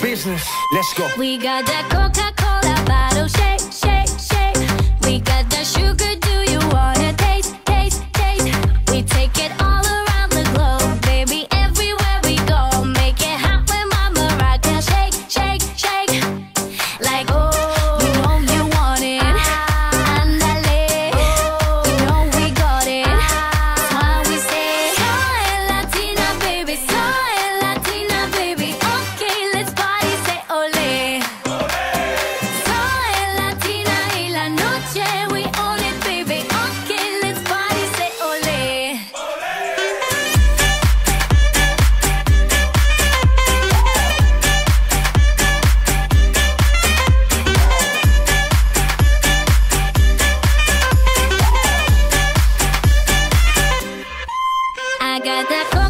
business. Let's go. We got that Coca-Cola bottle shake, shake. that